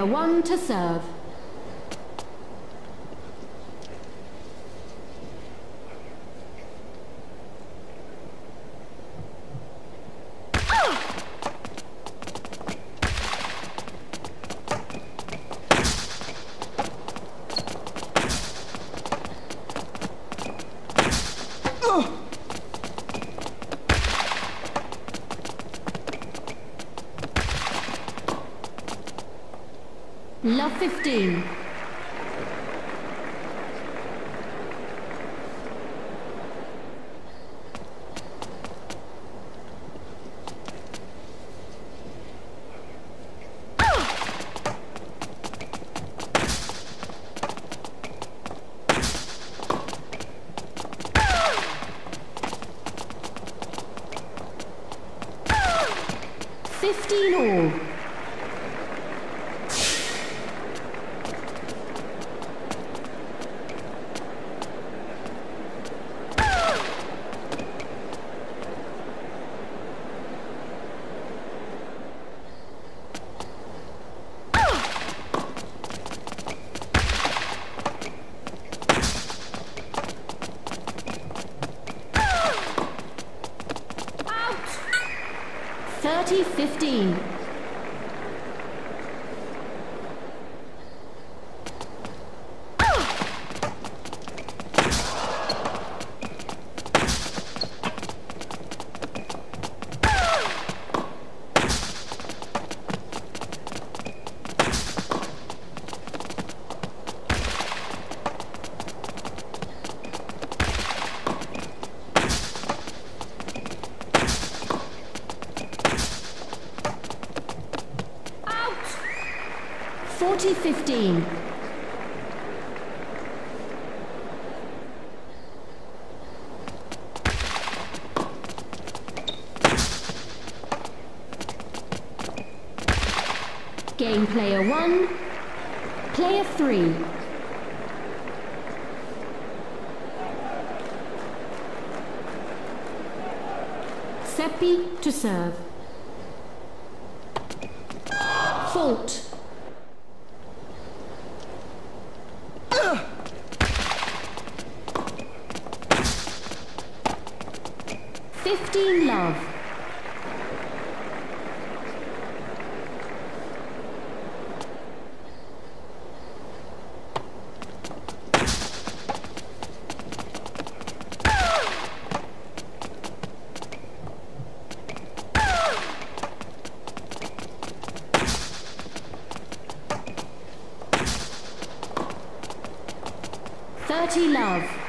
player one to serve. Love 15. Fifteen all. 15. Game player 1, player 3. Seppi to serve. Fault. Fifteen love. Thirty love.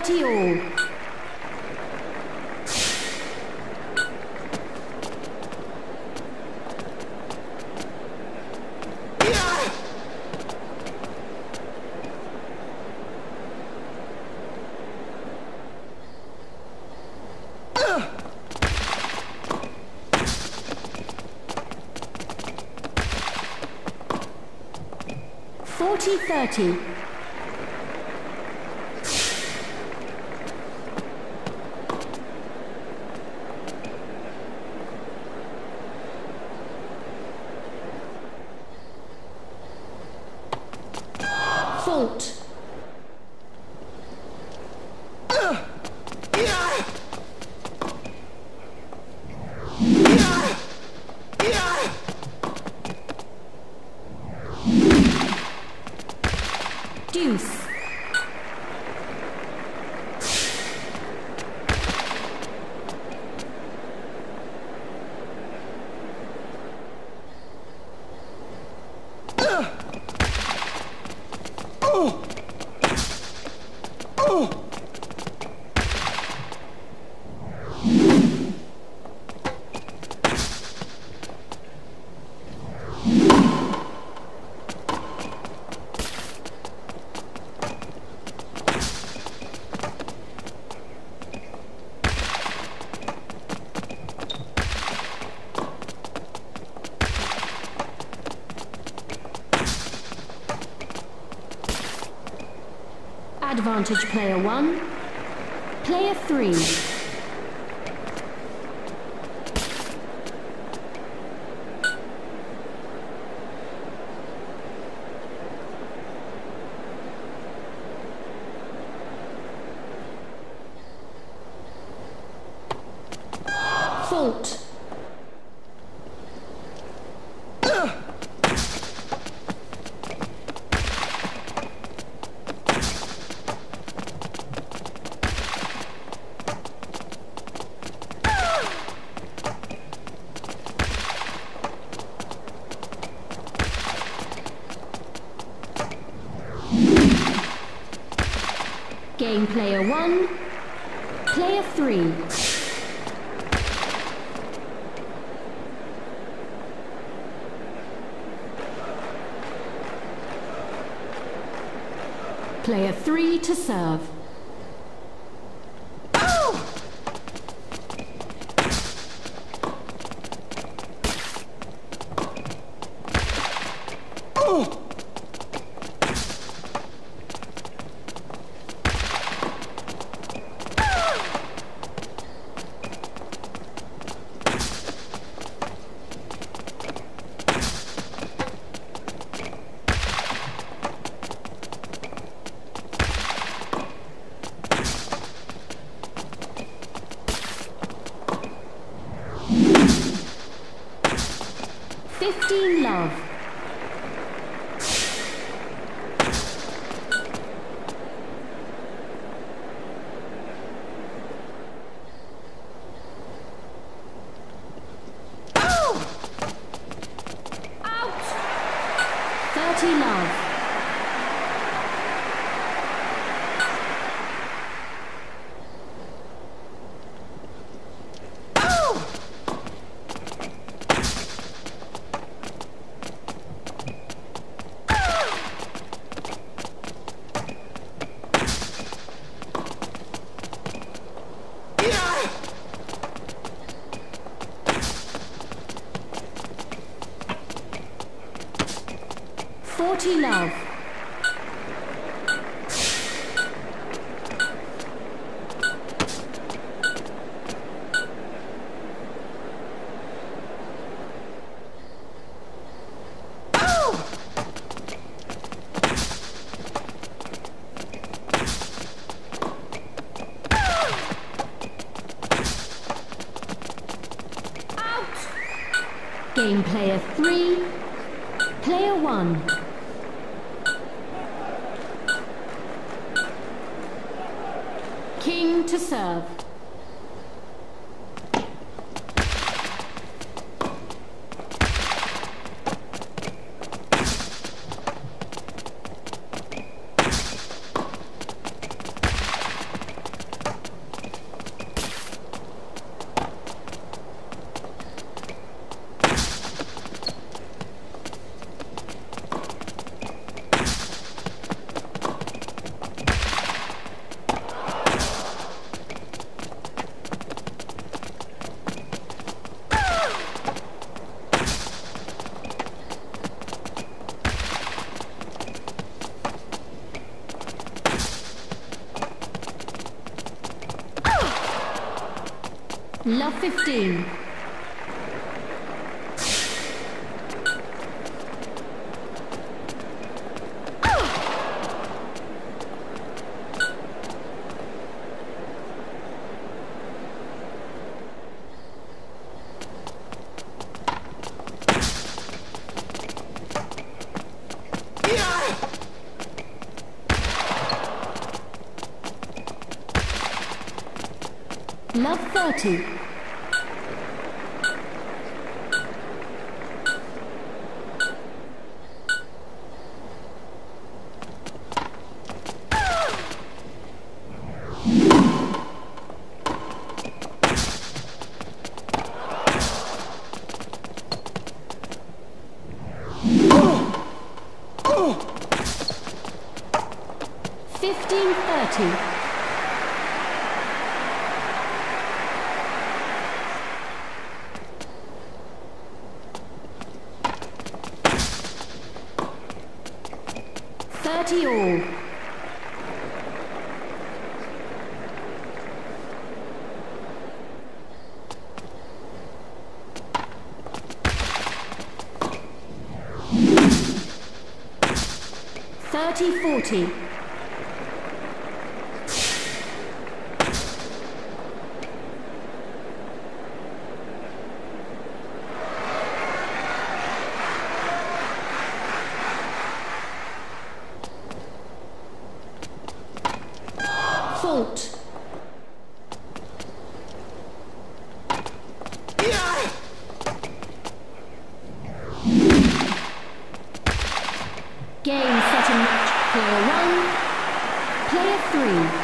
30 all. Forty thirty. Advantage player one. Player three. Fault. Game player one. Player three. Player three to serve. Fifteen love. Thirty love. Forty love. Game player three. Player one. To serve. 15. Love 30. 30 all. Thirty forty. Player one. Player three.